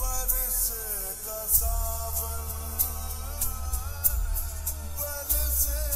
बरसेगा सावन बरसेगा